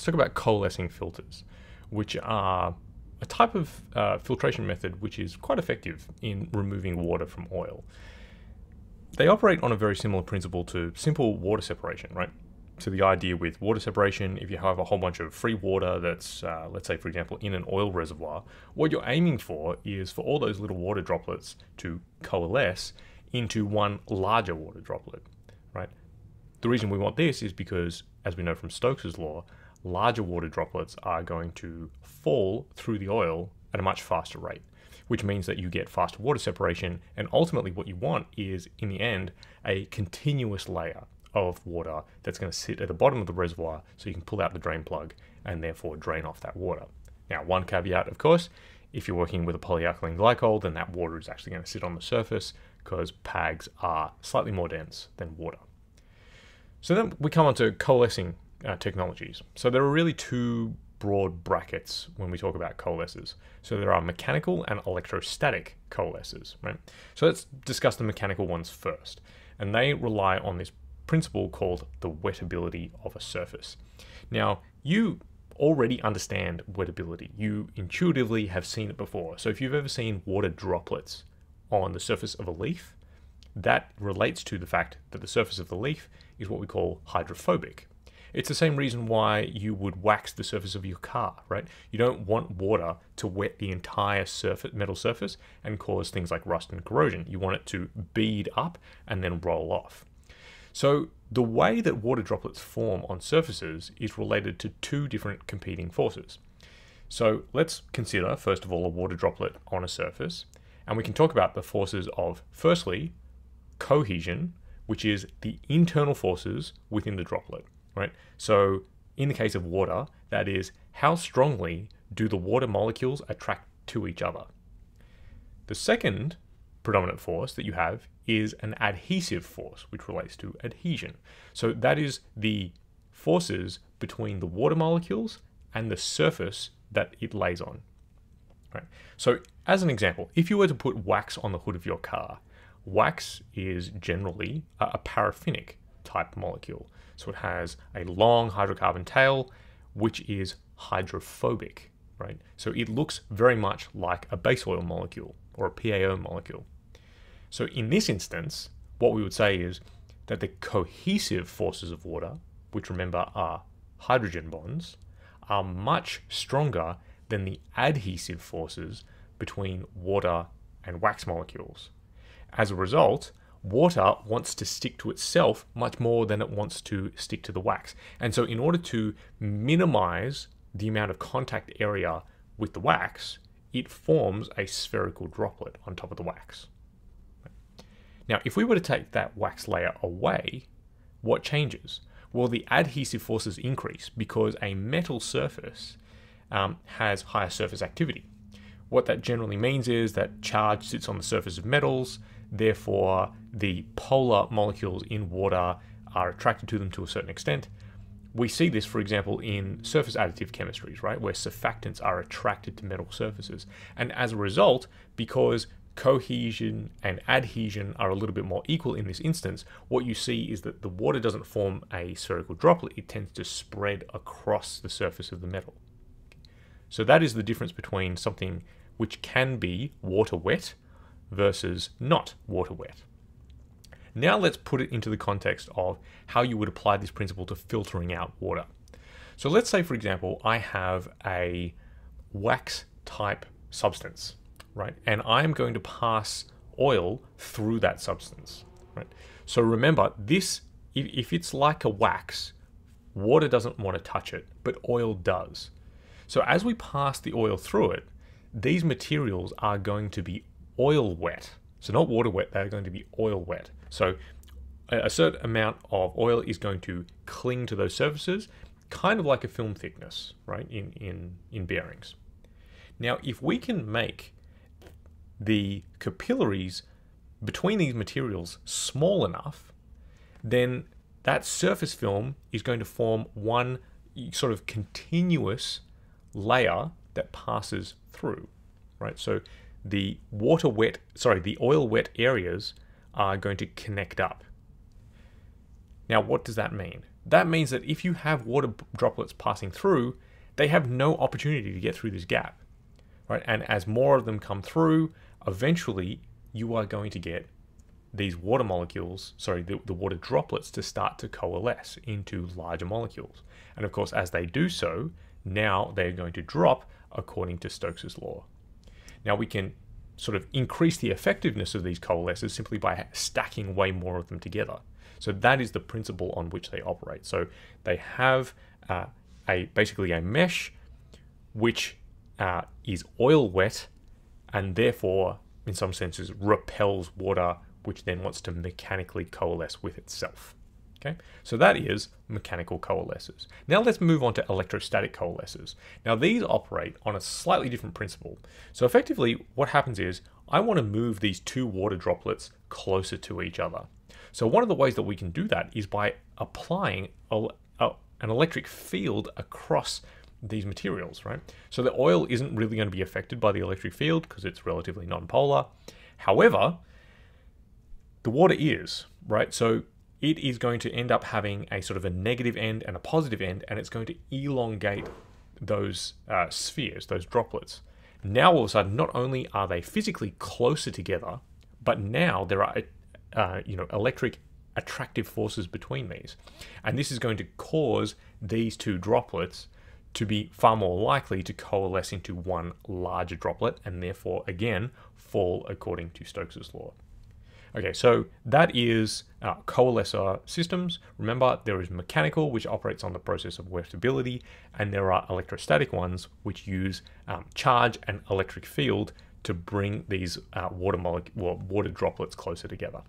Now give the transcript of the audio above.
let's talk about coalescing filters, which are a type of uh, filtration method which is quite effective in removing water from oil. They operate on a very similar principle to simple water separation, right? So the idea with water separation, if you have a whole bunch of free water that's, uh, let's say, for example, in an oil reservoir, what you're aiming for is for all those little water droplets to coalesce into one larger water droplet, right? The reason we want this is because, as we know from Stokes's law, larger water droplets are going to fall through the oil at a much faster rate, which means that you get faster water separation. And ultimately, what you want is, in the end, a continuous layer of water that's going to sit at the bottom of the reservoir so you can pull out the drain plug and therefore drain off that water. Now, one caveat, of course, if you're working with a polyalkylene glycol, then that water is actually going to sit on the surface because PAGs are slightly more dense than water. So then we come on to coalescing uh, technologies. So there are really two broad brackets when we talk about coalescers. So there are mechanical and electrostatic coalescers, right? So let's discuss the mechanical ones first. And they rely on this principle called the wettability of a surface. Now, you already understand wettability. You intuitively have seen it before. So if you've ever seen water droplets on the surface of a leaf, that relates to the fact that the surface of the leaf is what we call hydrophobic. It's the same reason why you would wax the surface of your car, right? You don't want water to wet the entire surface, metal surface and cause things like rust and corrosion. You want it to bead up and then roll off. So the way that water droplets form on surfaces is related to two different competing forces. So let's consider, first of all, a water droplet on a surface, and we can talk about the forces of, firstly, cohesion, which is the internal forces within the droplet right? So in the case of water, that is how strongly do the water molecules attract to each other. The second predominant force that you have is an adhesive force, which relates to adhesion. So that is the forces between the water molecules and the surface that it lays on. Right. So as an example, if you were to put wax on the hood of your car, wax is generally a paraffinic type molecule. So it has a long hydrocarbon tail, which is hydrophobic, right? So it looks very much like a base oil molecule or a PAO molecule. So in this instance, what we would say is that the cohesive forces of water, which remember are hydrogen bonds, are much stronger than the adhesive forces between water and wax molecules. As a result, water wants to stick to itself much more than it wants to stick to the wax. And so, in order to minimize the amount of contact area with the wax, it forms a spherical droplet on top of the wax. Now, if we were to take that wax layer away, what changes? Well, the adhesive forces increase because a metal surface um, has higher surface activity. What that generally means is that charge sits on the surface of metals, Therefore, the polar molecules in water are attracted to them to a certain extent. We see this, for example, in surface additive chemistries, right, where surfactants are attracted to metal surfaces. And as a result, because cohesion and adhesion are a little bit more equal in this instance, what you see is that the water doesn't form a spherical droplet, it tends to spread across the surface of the metal. So that is the difference between something which can be water wet versus not water wet. Now let's put it into the context of how you would apply this principle to filtering out water. So let's say, for example, I have a wax type substance, right? And I'm going to pass oil through that substance, right? So remember, this, if it's like a wax, water doesn't want to touch it, but oil does. So as we pass the oil through it, these materials are going to be oil wet. So not water wet, they're going to be oil wet. So a certain amount of oil is going to cling to those surfaces, kind of like a film thickness, right, in, in, in bearings. Now, if we can make the capillaries between these materials small enough, then that surface film is going to form one sort of continuous layer that passes through, right? So the water wet, sorry, the oil wet areas are going to connect up. Now, what does that mean? that means that if you have water droplets passing through, they have no opportunity to get through this gap, right? And as more of them come through, eventually you are going to get these water molecules, sorry, the, the water droplets to start to coalesce into larger molecules. And of course, as they do so, now they're going to drop according to Stokes's law. Now we can sort of increase the effectiveness of these coalescers simply by stacking way more of them together. So that is the principle on which they operate. So they have uh, a basically a mesh which uh, is oil wet and therefore, in some senses, repels water, which then wants to mechanically coalesce with itself. Okay, so that is mechanical coalescers. Now let's move on to electrostatic coalescers. Now these operate on a slightly different principle. So effectively what happens is I want to move these two water droplets closer to each other. So one of the ways that we can do that is by applying a, a, an electric field across these materials, right? So the oil isn't really going to be affected by the electric field because it's relatively nonpolar. However, the water is, right? So it is going to end up having a sort of a negative end and a positive end, and it's going to elongate those uh, spheres, those droplets. Now, all of a sudden, not only are they physically closer together, but now there are, uh, you know, electric attractive forces between these, and this is going to cause these two droplets to be far more likely to coalesce into one larger droplet, and therefore, again, fall according to Stokes's law. Okay, so that is uh, coalescer systems. Remember, there is mechanical, which operates on the process of wettability, and there are electrostatic ones, which use um, charge and electric field to bring these uh, water, water droplets closer together.